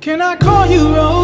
Can I call you Rose?